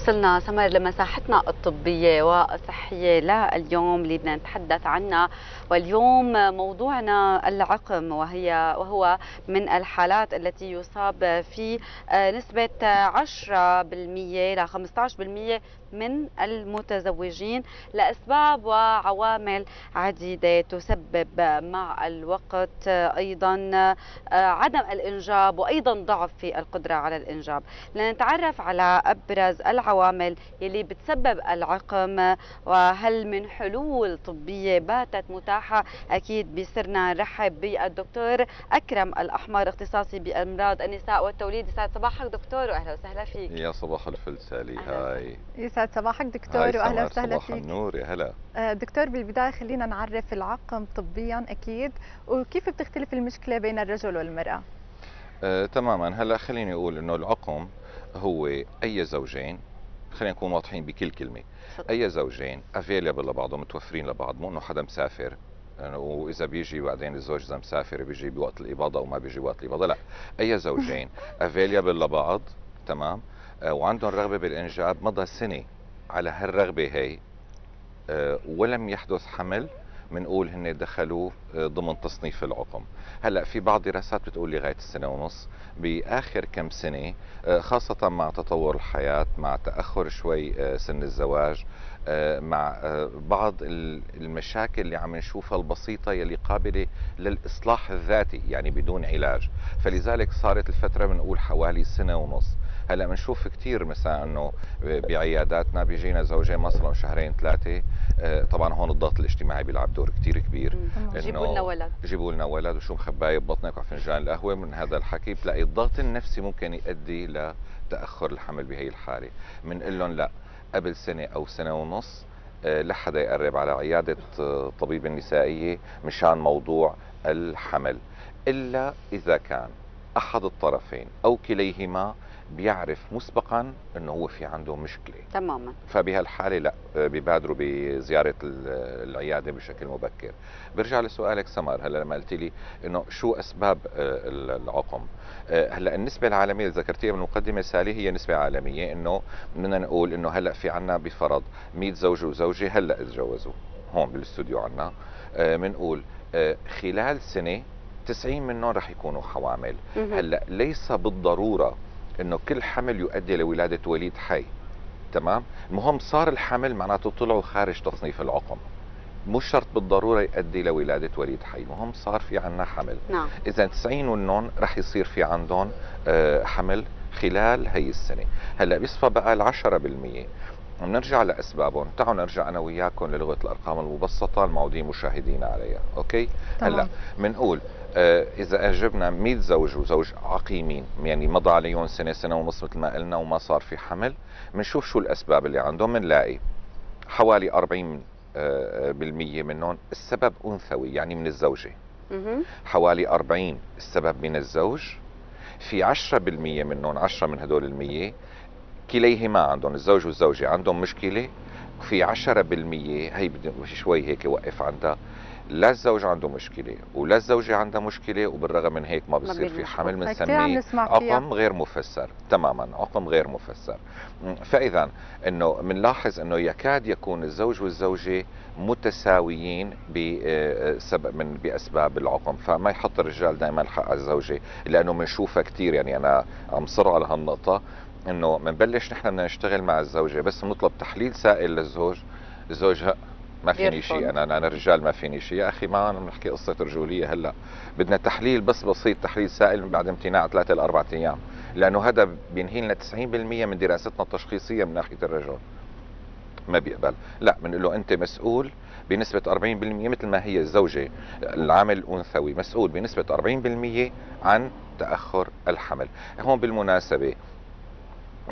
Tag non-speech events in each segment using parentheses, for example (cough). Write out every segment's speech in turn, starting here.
وصلنا سمر لمساحتنا الطبية والصحية لليوم اللي بدنا نتحدث عنها. واليوم موضوعنا العقم وهي وهو من الحالات التي يصاب في نسبة 10% ل 15% من المتزوجين لأسباب وعوامل عديدة تسبب مع الوقت أيضا عدم الإنجاب وأيضا ضعف في القدرة على الإنجاب. لنتعرف على أبرز العوامل يلي بتسبب العقم وهل من حلول طبية باتت متاحة؟ أكيد بصرنا نرحب بالدكتور أكرم الأحمر اختصاصي بأمراض النساء والتوليد. يسعد صباحك دكتور وأهلا وسهلا فيك. يا صباح الفل سالي هاي. يسعد صباحك دكتور واهلا وسهلا فيك. النور يا هلا. دكتور بالبداية خلينا نعرف العقم طبيا أكيد وكيف بتختلف المشكلة بين الرجل والمرأة؟ آه، تماما. هلا خليني أقول إنه العقم هو أي زوجين خلينا نكون واضحين بكل كلمة أي زوجين available لبعضهم متوفرين لبعض مو إنه حدا مسافر. يعني وإذا بيجي بعدين الزوج إذا مسافر بيجي بوقت الإباضة أو ما بيجي بوقت الإباضة لا. أي زوجين (laughs) available لبعض تمام آه، وعندهم رغبه بالإنجاب مضى سنة على هالرغبة هي آه، ولم يحدث حمل بنقول هن دخلوا آه، ضمن تصنيف العقم. هلأ في بعض دراسات بتقول لغاية السنة ونص بآخر كم سنة آه، خاصة مع تطور الحياة مع تأخر شوي سن الزواج مع بعض المشاكل اللي عم نشوفها البسيطة يلي قابلة للإصلاح الذاتي يعني بدون علاج. فلذلك صارت الفترة بنقول حوالي سنة ونص. هلا بنشوف كثير مثلا إنه بعياداتنا بيجينا زوجين مثلا شهرين ثلاثة. آه، طبعا هون الضغط الاجتماعي بيلعب دور كثير كبير. جيبوا لنا ولد. جيبوا لنا ولد وشو مخبايه ببطنك وفنجان القهوة من هذا الحكي. بتلاقي الضغط النفسي ممكن يؤدي لتأخر الحمل بهي الحالة. بنقول لهم لا قبل سنة أو سنة ونص آه، لحدا يقرب على عيادة آه، طبيب النسائيه مشان موضوع الحمل. إلا إذا كان أحد الطرفين أو كليهما بيعرف مسبقا إنه هو في عنده مشكلة. تماما. فبهالحالة لا بيبادروا بزيارة العيادة بشكل مبكر. برجع لسؤالك سمر هلا لما قلت لي إنه شو أسباب العقم؟ هلا النسبة العالمية اللي ذكرتيها بالمقدمه سالي هي نسبة عالمية إنه بدنا نقول إنه هلا في عنا بفرض 100 زوج وزوجة هلا تجوزوا هون بالاستوديو عنا. بنقول خلال سنة 90 منهم رح يكونوا حوامل. هلا ليس بالضرورة إنه كل حمل يؤدي لولادة وليد حي تمام؟ المهم صار الحمل معناته طلعوا خارج تصنيف العقم. مش شرط بالضرورة يؤدي لولادة وليد حي المهم صار في عنا حمل. نعم. اذا 90 منهم رح يصير في عندهم آه، حمل خلال هي السنة. هلأ بيصفى بقى ال 10% بنرجع لأسبابهم. تعالوا نرجع أنا وياكم للغة الأرقام المبسطة المعودين مشاهدينا عليها أوكي؟ تمام. هلأ بنقول آه إذا انجبنا 100 زوج وزوج عقيمين يعني مضى عليهم سنة سنة ونص مثل ما قلنا وما صار في حمل بنشوف شو الأسباب اللي عندهم بنلاقي حوالي 40 آه بالمية منهم السبب أنثوي يعني من الزوجة. حوالي 40 السبب من الزوج في 10% منهم 10 من هدول المية كليهما عندهم الزوج والزوجة عندهم مشكلة في 10% هي بدي شوي هيك وقف عندها لا الزوج عنده مشكلة ولا الزوجة عندها مشكلة وبالرغم من هيك ما بصير في حمل بنسميه عقم غير مفسر تماما عقم غير مفسر. فإذا إنه بنلاحظ إنه يكاد يكون الزوج والزوجة متساويين بسبب آه، من بأسباب العقم فما يحط الرجال دائما الحق على الزوجة لأنه بنشوفها كثير يعني أنا عم صر على هالنقطة. انه بنبلش نحن بدنا نشتغل مع الزوجة بس بنطلب تحليل سائل للزوج. الزوج ما فيني شيء أنا أنا رجال ما فيني شيء. يا أخي ما عم نحكي قصة رجولية هلأ. بدنا تحليل بس بسيط تحليل سائل بعد امتناع ثلاثة لاربع أيام. لأنه هذا بينهي لنا 90% من دراستنا التشخيصية من ناحية الرجل ما بيقبل. لا بنقول له أنت مسؤول بنسبة 40% مثل ما هي الزوجة العامل الأنثوي مسؤول بنسبة 40% عن تأخر الحمل. هون بالمناسبة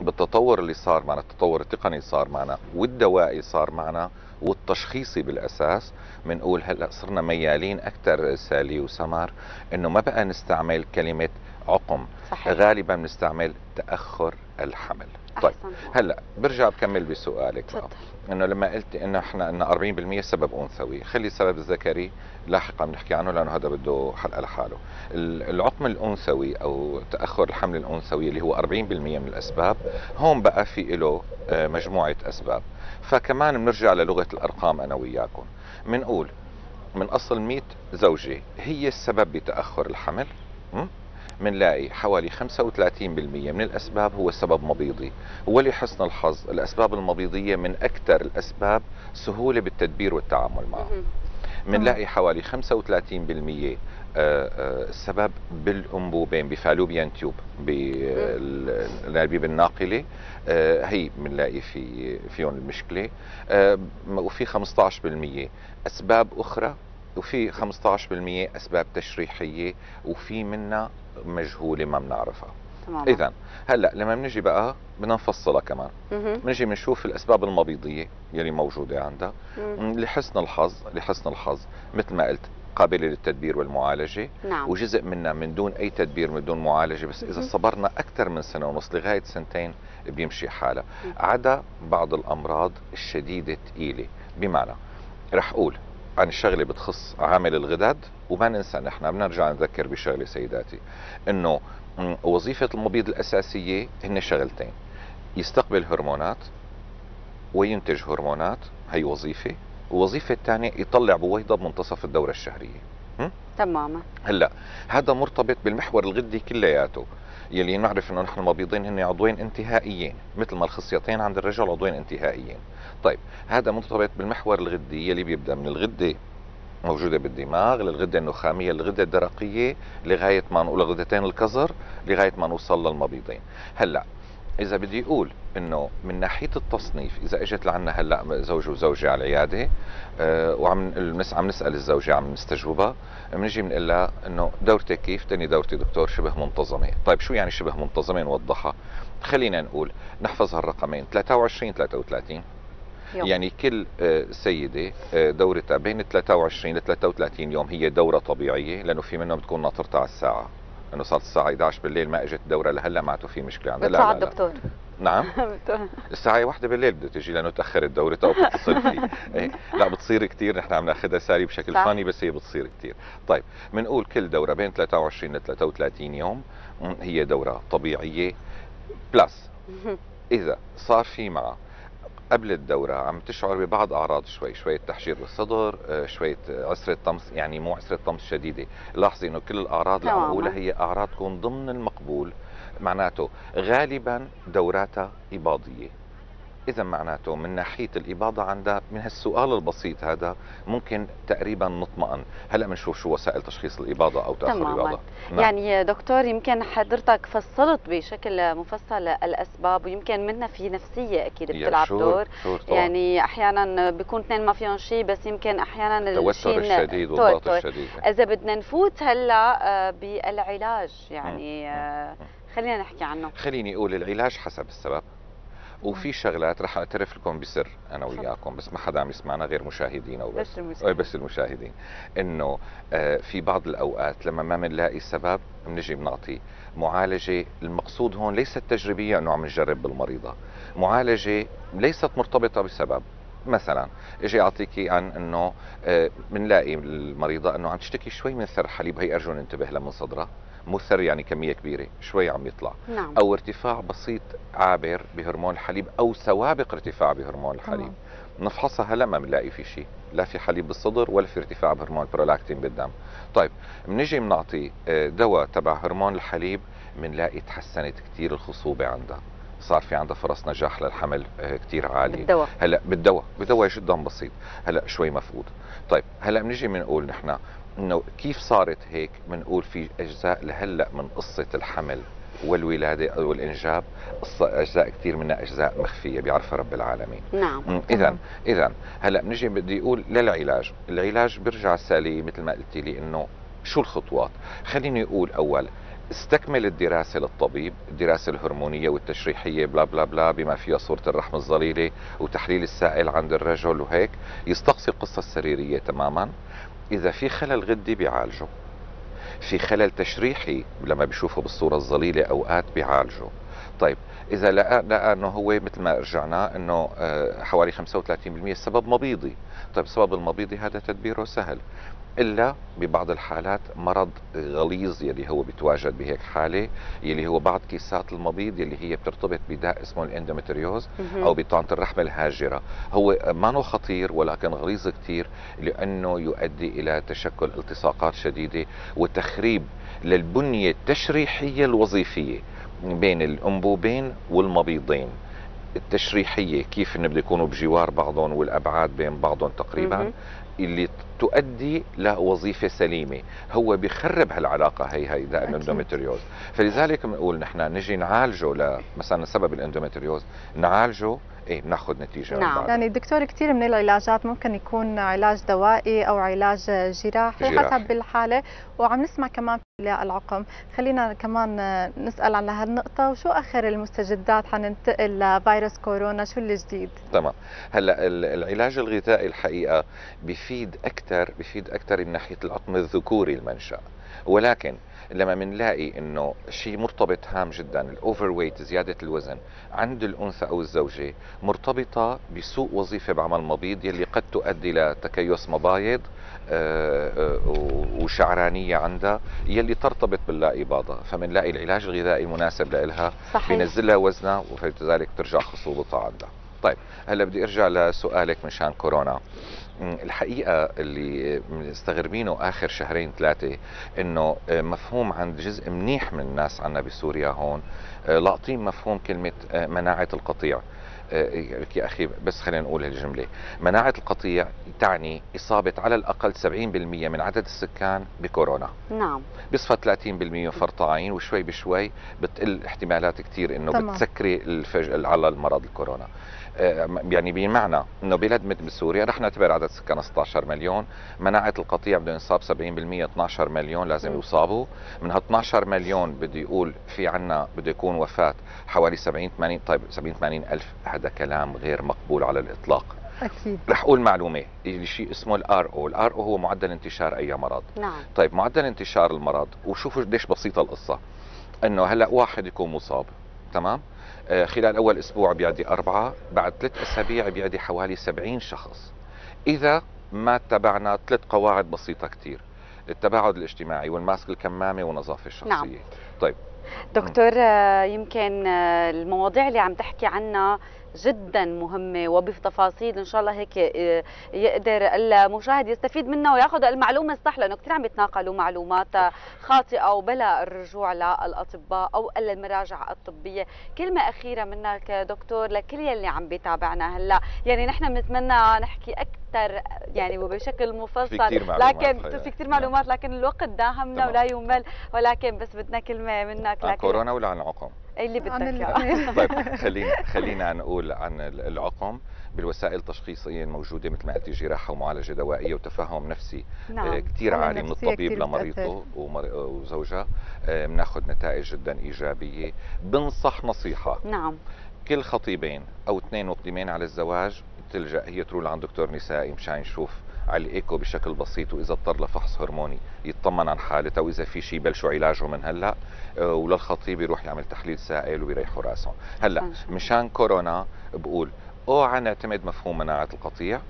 بالتطور اللي صار معنا التطور التقني صار معنا والدوائي صار معنا. والتشخيصي بالأساس بنقول هلأ صرنا ميالين أكثر سالي وسمر إنه ما بقى نستعمل كلمة عقم صحيح. غالبا بنستعمل تأخر الحمل. طيب. هلأ برجع بكمل بسؤالك بقى إنه لما قلت إنه إحنا ان 40% سبب أنثوي خلي السبب الذكري لاحقا بنحكي عنه لأنه هذا بده حلقة لحاله. ال- العقم الأنثوي أو تأخر الحمل الأنثوي اللي هو 40% من الأسباب هون بقى في له آه، مجموعة أسباب. فكمان بنرجع للغة الأرقام أنا وياكم بنقول من أصل 100 زوجه هي السبب بتأخر الحمل? بنلاقي حوالي 35% من الأسباب هو سبب مبيضي ولحسن الحظ الأسباب المبيضية من أكثر الأسباب سهولة بالتدبير والتعامل معها. بنلاقي حوالي 35% آه، آه، السبب بالأنبوبين بفالوبيان تيوب بالانابيب الناقلة آه، هي بنلاقي في فيهم المشكلة وفي 15% أسباب أخرى وفي 15% أسباب تشريحية وفي منها مجهولة ما بنعرفها. تماما اذا هلأ لما بنجي بقى بدنا نفصلها كمان. بنجي بنشوف الأسباب المبيضيه يلي موجودة عندها. لحسن الحظ لحسن الحظ مثل ما قلت قابلة للتدبير والمعالجة نعم وجزء منها من دون أي تدبير من دون معالجة بس إذا. صبرنا أكثر من سنة ونص لغاية سنتين بيمشي حالها. عدا بعض الأمراض الشديدة الثقيلة بمعنى رح أقول عن الشغلة بتخص عامل الغدد وما ننسى نحن بنرجع نذكر بشغلة سيداتي إنه م، وظيفة المبيض الأساسية هن شغلتين يستقبل هرمونات وينتج هرمونات هي وظيفة ووظيفة الثانية يطلع بويضة بمنتصف الدورة الشهرية. تماما. هلأ هذا مرتبط بالمحور الغدي كلياته. يلي نعرف إنه نحن المبيضين هن عضوين انتهائيين مثل ما الخصيتين عند الرجل عضوين انتهائيين. طيب هذا مرتبط بالمحور الغدي يلي بيبدأ من الغدة موجودة بالدماغ للغدة النخامية للغدة الدرقية لغاية ما نقول غدتين الكظر لغاية ما نوصل للمبيضين. هلأ إذا بدي أقول إنه من ناحية التصنيف إذا إجت لعنا هلأ زوج وزوجة على العيادة آه وعم نس- عم نسأل الزوجة عم نستجوبها بنجي بنقول لها إنه دورتك كيف؟ تاني دورتي دكتور شبه منتظمة، طيب شو يعني شبه منتظمة؟ نوضحها؟ خلينا نقول نحفظ هالرقمين 23 33 يوم. يعني كل آه، سيدة آه، دورتها بين 23 ل 33 يوم هي دورة طبيعية لأنه في منهم بتكون ناطرتها على الساعة. انه صارت الساعة 11 بالليل ما إجت الدورة لهلأ معناته في مشكلة عندها. بيطلع لا لا. لا الدكتور نعم. (laughs) الساعة واحدة بالليل بدها تجي لأنه تأخرت دورتها وبتتصل فيه (laughs) إيه. لا بتصير كثير نحن عم ناخذها ساري بشكل صح. فاني بس هي بتصير كثير طيب بنقول كل دورة بين 23 ل 33 يوم هي دورة طبيعية. بلس (laughs) إذا صار في معها قبل الدورة عم تشعر ببعض أعراض شوي شوية تحجير بالصدر آه، شوية عسرة طمس يعني مو عسرة طمس شديدة. لاحظي إنه كل الأعراض اللي عم هي أعراض تكون ضمن المقبول. معناته غالبا دوراتها إباضية إذا معناته من ناحية الإباضة عندها من هالسؤال البسيط هذا ممكن تقريبا نطمئن هلأ بنشوف شو وسائل تشخيص الإباضة أو تأخر تماماً. الإباضة نعم. يعني دكتور يمكن حضرتك فصلت بشكل مفصل الأسباب ويمكن منها في نفسية أكيد يا بتلعب شور- دور شور طبعاً. يعني أحيانا بيكون اثنين ما فيهم شيء بس يمكن أحيانا التوتر الشديد والضغط. الشديد إذا بدنا نفوت هلأ آه، بالعلاج يعني. آه،. خلينا نحكي عنه. خليني أقول العلاج حسب السبب وفي شغلات رح أعترف لكم بسر أنا. وياكم بس ما حدا عم يسمعنا غير مشاهدينا وبس بس المشكلة بس المشاهدين. إنه آه، في بعض الأوقات لما ما بنلاقي سبب بنجي بنعطي معالجة المقصود هون ليست تجريبيه إنه عم نجرب بالمريضة. معالجة ليست مرتبطة بسبب. مثلا إجي أعطيكي عن إنه آه، بنلاقي المريضة إنه عم تشتكي شوي من ثر حليب هي أرجو ننتبه لها من صدرها. مو ثر يعني كمية كبيرة شوي عم يطلع. نعم. أو ارتفاع بسيط عابر بهرمون الحليب أو سوابق ارتفاع بهرمون الحليب تمام. نفحصها هلا ما بنلاقي في شيء لا في حليب بالصدر ولا في ارتفاع بهرمون البرولاكتين بالدم. طيب بنيجي بنعطي آه، دواء تبع هرمون الحليب بنلاقي تحسنت كثير الخصوبة عندها. صار في عندها فرص نجاح للحمل كثير عالية. بالدواء. هلا بالدواء. بدواء جدا بسيط. هلا شوي مفقود. طيب هلا بنيجي بنقول نحن إنه كيف صارت هيك بنقول في أجزاء لهلأ من قصة الحمل والولادة أو الإنجاب؟ قصة أجزاء كثير منها أجزاء مخفية بيعرفها رب العالمين. نعم. اذا اذا هلأ بنجي بدي أقول للعلاج. العلاج بيرجع السالي مثل ما قلتي لي إنه شو الخطوات؟ خليني أقول أول استكمل الدراسة للطبيب الدراسة الهرمونية والتشريحية بلا بلا بلا بما فيها صورة الرحم الظليلي وتحليل السائل عند الرجل وهيك. يستقصي القصة السريرية تماما. إذا في خلل غدي بيعالجه. في خلل تشريحي لما بيشوفه بالصورة الظليلة أوقات بيعالجه. طيب إذا لقى إنه هو مثل ما رجعنا إنه آه، حوالي 35% السبب مبيضي. طيب السبب المبيضي هذا تدبيره سهل. إلا ببعض الحالات مرض غليظ يلي هو بيتواجد بهيك حالة يلي هو بعض كيسات المبيض يلي هي بترتبط بداء اسمه الاندومتريوز أو بطانة الرحم الهاجرة. هو ما خطير ولكن غليظ كثير لأنه يؤدي إلى تشكل التصاقات شديدة وتخريب للبنية التشريحية الوظيفية. بين الأنبوبين والمبيضين. التشريحية كيف انه بده يكونوا بجوار بعضهم والأبعاد بين بعضهم تقريبا اللي تؤدي لوظيفه سليمة. هو بيخرب هالعلاقة هي هي دائما الاندومتريوز فلذلك بنقول نحن نجي نعالجه مثلا سبب الاندومتريوز نعالجه إيه بناخذ نتيجة نعم. يعني دكتور كثير من العلاجات ممكن يكون علاج دوائي أو علاج جراحي جراح. حسب الحاله وعم نسمع كمان في العقم. خلينا كمان نسأل عن هالنقطة وشو آخر المستجدات حننتقل لفيروس كورونا؟ شو الجديد تمام. هلأ العلاج الغذائي الحقيقة بفيد أكثر بفيد أكثر من ناحية العقم الذكوري المنشأ. ولكن لما بنلاقي إنه شيء مرتبط هام جدا الاوفر ويت زيادة الوزن عند الأنثى أو الزوجة مرتبطة بسوء وظيفة بعمل مبيض يلي قد تؤدي لتكيس مبايض آه، آه، وشعرانية عندها يلي ترتبط باللا اباضه فبنلاقي العلاج الغذائي المناسب لها بينزل لها وزنها وفلذلك ترجع خصوبتها عندها طيب هلأ بدي أرجع لسؤالك مشان كورونا. الحقيقة اللي مستغربينه آخر شهرين ثلاثة إنه آه، مفهوم عند جزء منيح من الناس عندنا بسوريا هون آه، لاقطين مفهوم كلمة آه، مناعة القطيع. يا أخي بس خلينا نقول هالجملة. مناعة القطيع تعني إصابة على الأقل 70% من عدد السكان بكورونا. نعم. بيصفى 30% فرطاعين وشوي بشوي بتقل احتمالات كثير إنه بتسكري الفج... على المرض الكورونا. آه، يعني بمعنى إنه بلد مثل سوريا رح نعتبر عدد سكان 16 مليون. مناعة القطيع بده ينصاب 70% 12 مليون لازم يصابوا. من ها 12 مليون بده يقول في عنا بده يكون وفاة حوالي 70 80 طيب 70 80 ألف هذا كلام غير مقبول على الإطلاق. أكيد. رح أقول معلومة شيء اسمه الآر أو الآر أو هو معدل انتشار أي مرض. نعم. طيب معدل انتشار المرض وشوفوا قديش بسيطة القصة. إنه هلأ واحد يكون مصاب تمام؟ آه، خلال أول أسبوع بيعدي أربعة بعد ثلاث أسابيع بيعدي حوالي سبعين شخص. إذا ما اتبعنا ثلاث قواعد بسيطة كتير التباعد الاجتماعي والماسك الكمامة والنظافة الشخصية. نعم. طيب. دكتور آه، يمكن آه، المواضيع اللي عم تحكي عنها جدا مهمة وبتفاصيل إن شاء الله هيك آه، يقدر المشاهد يستفيد منها وياخذ المعلومة الصح لأنه كثير عم يتناقلوا معلومات خاطئة وبلا الرجوع للأطباء أو المراجع الطبية. كلمة أخيرة منك دكتور لكل يلي عم بيتابعنا هلأ. يعني نحن بنتمنى نحكي أكثر يعني وبشكل مفصل لكن في كثير معلومات لكن الوقت داهمنا ولا يمل ولكن بس بدنا كلمة منك لكن كورونا ولا عن عقم؟ اللي بدك (laughs) طيب خلينا خلينا نقول عن العقم. بالوسائل التشخيصية الموجودة مثل ما قلتي جراحة ومعالجة دوائية وتفهم نفسي نعم. آه، كثير عالي من الطبيب لمريضه وزوجها. آه، بناخذ نتائج جدا إيجابية. بنصح نصيحة. نعم. كل خطيبين أو اثنين مقدمين على الزواج تلجأ هي تروح لعند دكتور نسائي مشان يشوف على الإيكو بشكل بسيط وإذا اضطر لفحص هرموني يطمن عن حالته وإذا في شيء بلشوا علاجه من هلأ آه، وللخطيب يروح يعمل تحليل سائل ويريحوا راسهم هلأ مشان كورونا بقول اوعى نعتمد مفهوم مناعة القطيع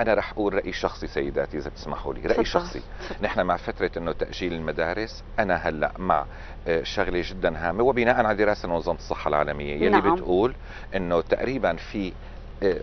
أنا رح أقول رأي شخصي سيداتي إذا بتسمحوا لي. رأي شخصي. نحن مع فترة إنه تأجيل المدارس أنا هلأ مع آه، شغلة جدا هامة وبناء على دراسة منظمه الصحة العالمية يلي نعم. بتقول إنه تقريبا في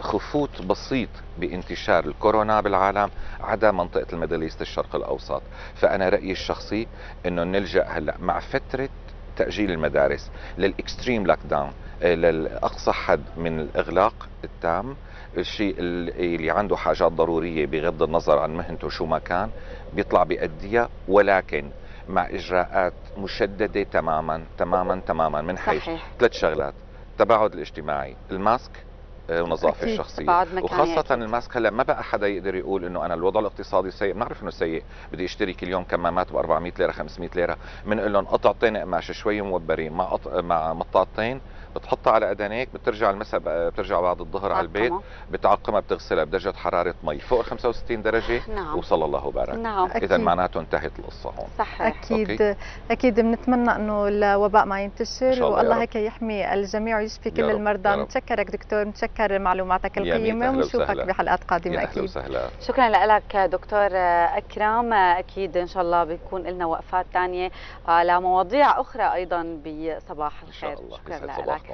خفوت بسيط بانتشار الكورونا بالعالم عدا منطقة ال Middle East الشرق الأوسط. فأنا رأيي الشخصي أنه نلجأ هلأ مع فترة تأجيل المدارس لل extreme lockdown للأقصى حد من الإغلاق التام الشيء اللي عنده حاجات ضرورية بغض النظر عن مهنته شو ما كان بيطلع بيأديها ولكن مع إجراءات مشددة تماما تماما تماما من حيث ثلاث شغلات. التباعد الاجتماعي الماسك ونظافة الشخصية. وخاصة الماسك هلا ما بقى حدا يقدر يقول إنه أنا الوضع الاقتصادي سيء. بنعرف إنه سيء. بدي أشتري كل يوم كمامات ب 400 ليرة 500 ليرة. بنقول لهم قطعتين قماش شوي موبرين مع قط... مع مطاطين. بتحطها على ادانيك بترجع المساء بترجع بعد الظهر على البيت بتعقمها بتغسلها بدرجه حراره مي فوق 65 درجة نعم. وصلى الله وبارك. نعم. اذا معناته انتهت القصة هون. صحيح. أكيد. أوكي. أكيد. بنتمنى إنه الوباء ما ينتشر والله هيك يحمي الجميع ويشفي كل المرضى. نتشكرك دكتور نتشكر معلوماتك القيمة ونشوفك بحلقات قادمة أكيد. وسهلا. شكرا لك دكتور أكرم. أكيد إن شاء الله بيكون لنا وقفات ثانية على مواضيع أخرى أيضا بصباح الخير إن شاء الله. شكرا لك.